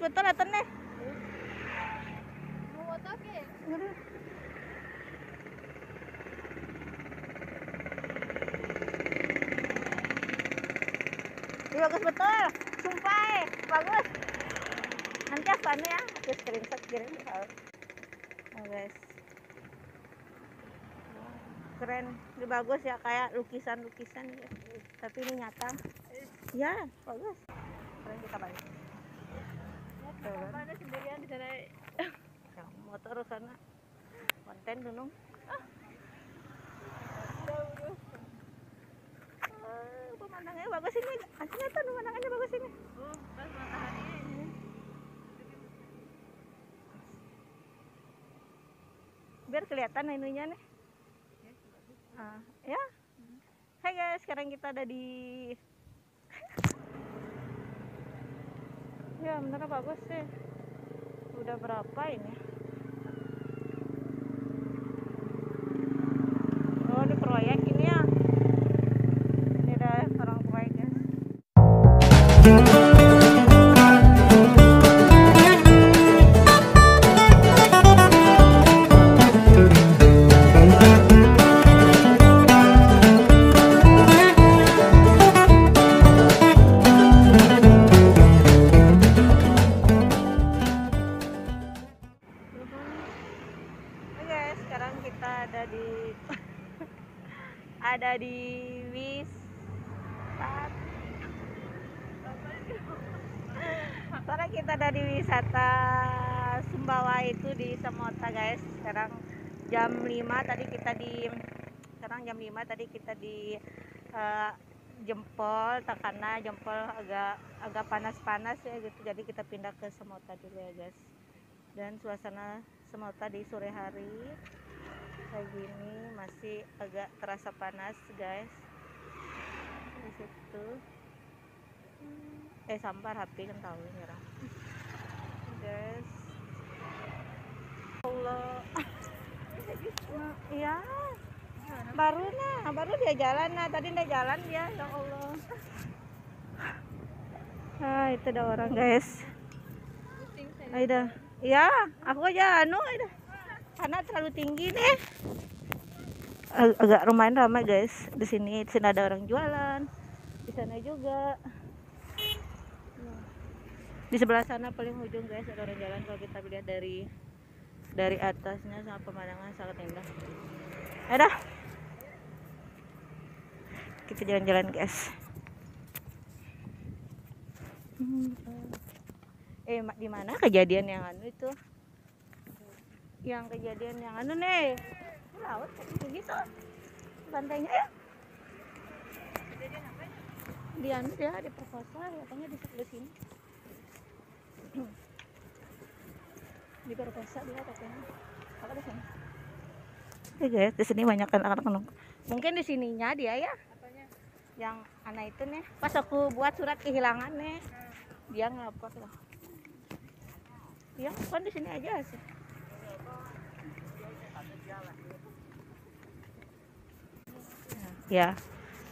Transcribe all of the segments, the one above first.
Betul atan nih. Mau foto ke? Bagus betul. Sumpah, eh. bagus. Nanti nih ya? Aku screenshot kirim kalau. Oh, guys. Keren. Ini bagus ya kayak lukisan-lukisan ya. Tapi ini nyata. Ya, bagus. Keren kita balik. Keren. Mana sendirian di sana? Ya, motor sana. Konten dulu. Eh, pemandangannya bagus ini. Aslinya tuh pemandangannya bagus ini. Oh, pas matahari. biar kelihatan ininya nih Ah, ya Hai guys sekarang kita ada di bener bagus sih udah berapa ini sekarang kita ada di ada di wisata. Sekarang kita ada di wisata Sumbawa itu di Semota guys. Sekarang jam 5 tadi kita di sekarang jam 5 tadi kita di eh, jempol takana jempol agak agak panas-panas ya gitu. Jadi kita pindah ke Semota dulu ya guys dan suasana semota di sore hari kayak gini masih agak terasa panas guys. Di situ. Eh sampar HP kan tahu ini orang. Guys. Allah. Iya baru nah baru dia jalan nah tadi dia jalan dia ya Allah. Ah itu ada orang guys. Aida. Ya, aku aja anu Aida. Karena terlalu tinggi nih. Ag- Agak lumayan ramai guys di sini. Di sini ada orang jualan. Di sana juga. Di sebelah sana paling ujung guys ada orang jalan kalau kita lihat dari dari atasnya sama pemandangan sangat indah. Ada. Kita jalan-jalan guys. Hmm, eh di mana kejadian yang anu itu yang kejadian yang anu nih. Laut kayak gitu. Pantainya ya. Di anu dia diperkosa katanya di sebelah sini. Diperkosa dia katanya. Apa di sini? Ya guys di sini banyak anak-anak nongkrong. mungkin di sininya dia ya. Apanya? yang anak itu nih. Pas aku buat surat kehilangan nih dia ngapot lah. Ya kan di sini aja sih ya.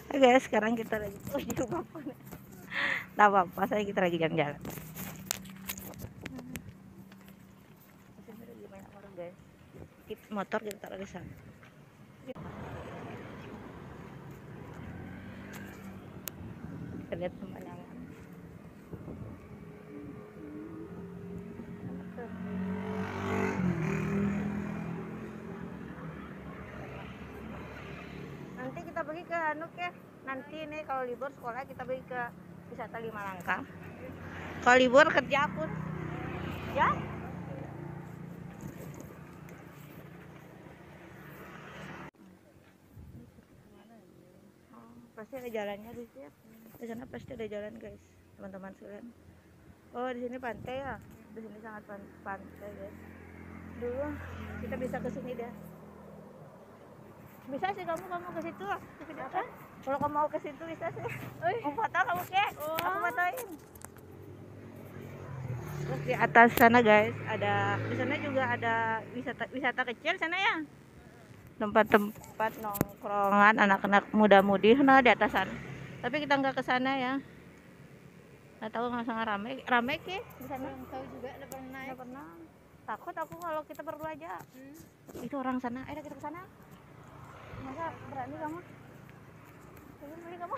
Oke guys sekarang kita lagi oh di rumah. Pun tak apa-apa saya kita lagi jalan-jalan. Motor kita taruh di sana. Kita pergi ke anu ke nanti nih kalau libur sekolah kita pergi ke wisata lima langkah. Kalau libur kerja pun. Ya? Oh, pasti ada jalannya di sini di sana pasti ada jalan guys. Teman-teman sekalian. Oh di sini pantai ya? Di sini sangat pan- pantai guys. Dulu kita bisa ke sini deh bisa sih kamu kamu ke situ ke video kan kalau kamu mau ke situ bisa sih. Mau foto kamu ke aku fotoin. Terus di atas sana guys ada di sana juga ada wisata wisata kecil sana ya. Tempat-tempat nongkrongan anak-anak muda-mudi nah di atas sana tapi kita nggak ke sana ya. Nggak tahu nggak sangat rame. Rame ke? Di sana. Belum tahu juga, udah pernah nggak pernah. Takut aku kalau kita berdua aja. Hmm. itu orang sana. Ayo kita ke sana masa berani kamu? Beli kamu?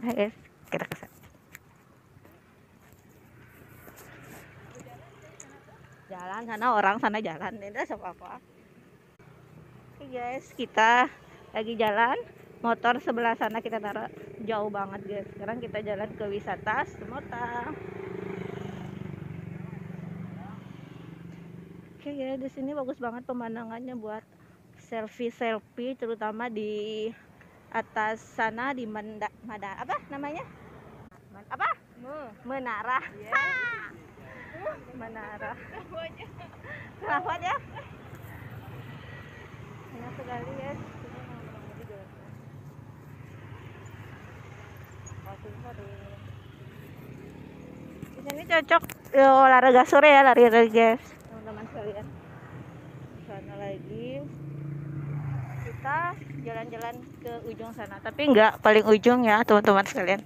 Guys kita ke sana. Jalan sana orang sana jalan. Tidak apa apa oke guys kita lagi jalan. Motor sebelah sana kita taruh. Jauh banget guys. Sekarang kita jalan ke wisata Semota. Oke ya, di sini bagus banget pemandangannya buat selfie-selfie terutama di atas sana di Menda, Mada, apa namanya? Apa? Menara. Iya. Menara. Kenapa ya? Enak sekali ya. Di sini cocok ya, olahraga sore ya lari-lari guys teman-teman sekalian. Sana lagi kita jalan-jalan ke ujung sana tapi enggak paling ujung ya teman-teman sekalian.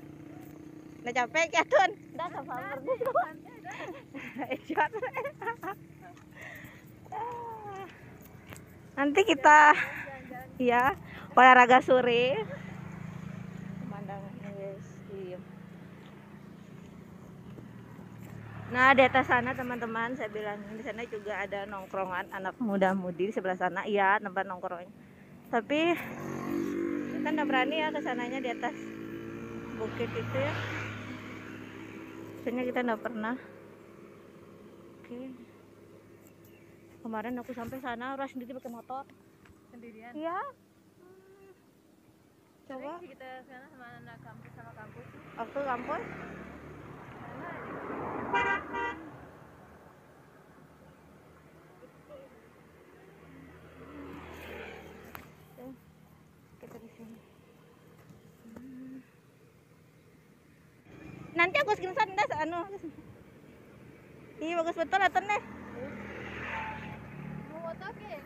Nah capek ya Tun. Udah sama. Nanti kita ya olahraga sore. Pemandangannya guys. Iya. Nah di atas sana teman-teman saya bilang di sana juga ada nongkrongan anak muda-mudi di sebelah sana. Iya tempat nongkrongnya. Tapi kita nggak berani ya ke sananya di atas bukit itu ya. Biasanya kita nggak pernah. Oke. Kemarin aku sampai sana orang sendiri pakai motor. Sendirian. Iya. Coba Coba kita sana sama anak kampus sama kampus. waktu kampus. Sana aja. Tuh, Kita di sini. Hmm. Nanti aku screenshot dah anu. Iya bagus betul atau nih? Mau foto ke?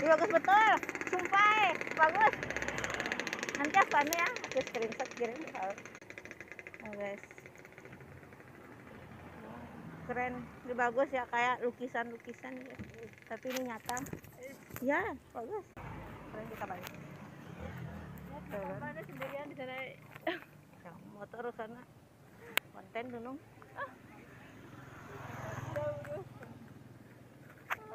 Iya bagus betul. Sumpah, eh. bagus. Nanti aku anu ya, aku screenshot kirim. Oh, guys. Keren, ini bagus ya kayak lukisan-lukisan ya. Tapi ini nyata. Ya, bagus. Keren kita balik. Ada sendirian di sana? Yang motor sana konten dunung.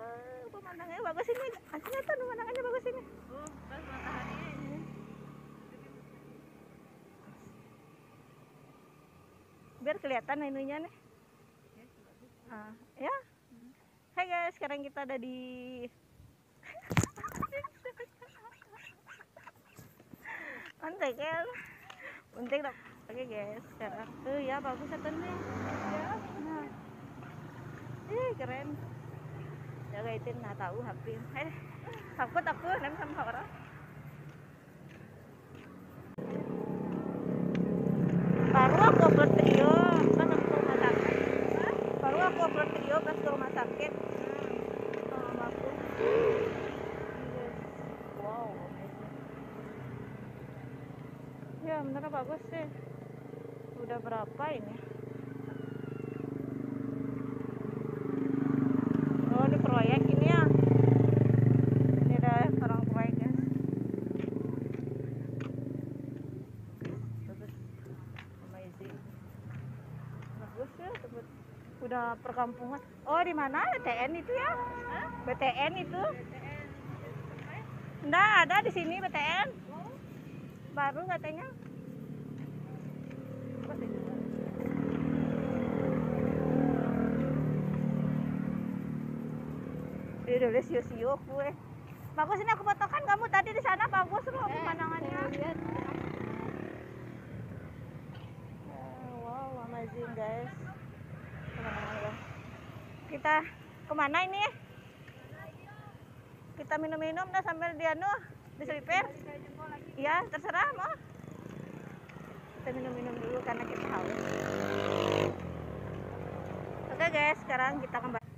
Eh, pemandangannya bagus ini. Aslinya tuh pemandangannya bagus ini. Oh, pas matahari. biar kelihatan ininya nih Ah, ya Hai guys sekarang kita ada di Mantek kan Untik Oke guys sekarang tuh ya bagus nih ya nah. Keren Ya itu nggak tahu hampir Eh takut aku nem sama orang baru aku upload video aku rumah sakit baru aku upload video rumah sakit sama mamaku Yes. wow amazing. Ya bener bagus sih. Udah berapa ini? Oh ini proyek ini ya. Ini ada orang proyek guys bagus amazing. Bagus ya tempat udah perkampungan. Oh di mana? BTN itu ya? BTN itu? Enggak ada di sini BTN baru katanya? Dia udah siu-siu kue bagus ini aku fotokan kamu tadi di sana bagus loh pemandangannya Lihat. Eh, wow, amazing guys. Pemandangannya. Kita ke mana ini? Kita minum-minum dah sambil dia anu diselipir. Iya, terserah mau. Kita minum-minum dulu karena kita haus. Oke guys, sekarang kita kembali.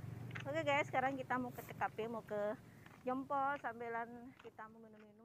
Oke guys, sekarang kita mau ke TKP, mau ke jempol sambilan kita mau minum-minum